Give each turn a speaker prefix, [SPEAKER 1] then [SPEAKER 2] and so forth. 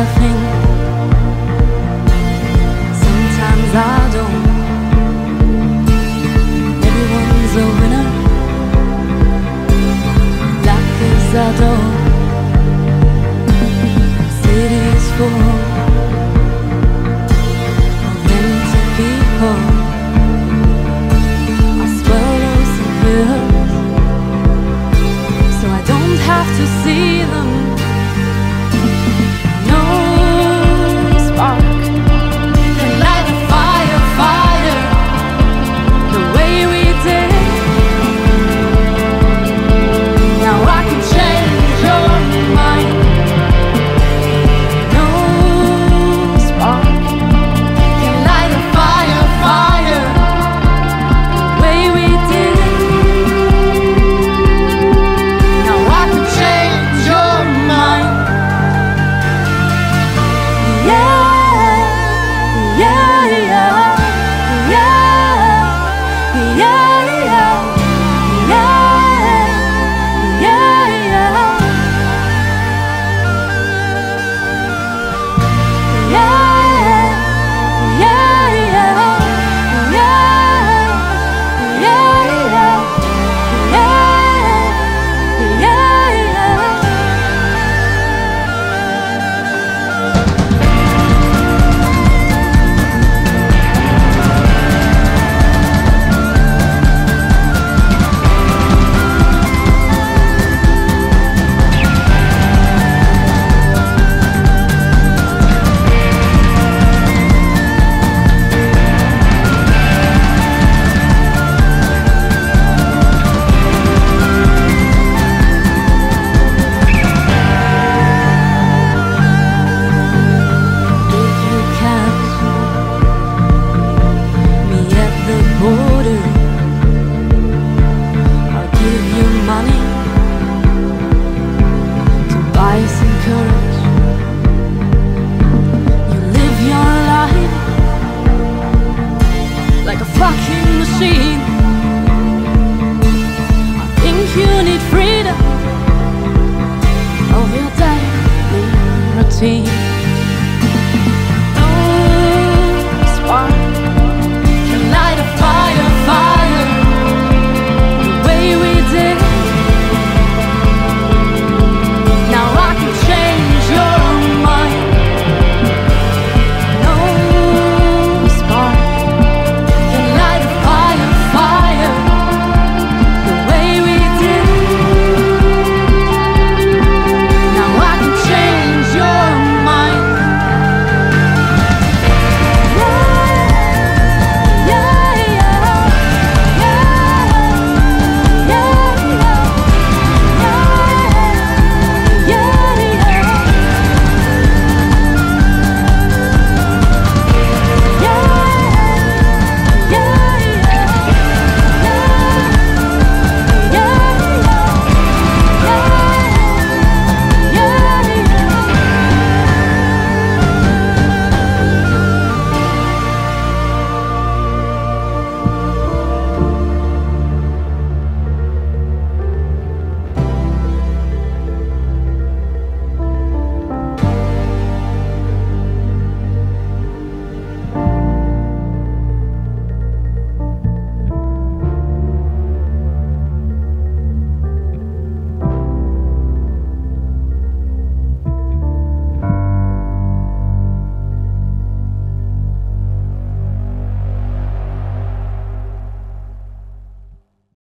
[SPEAKER 1] nothing assim.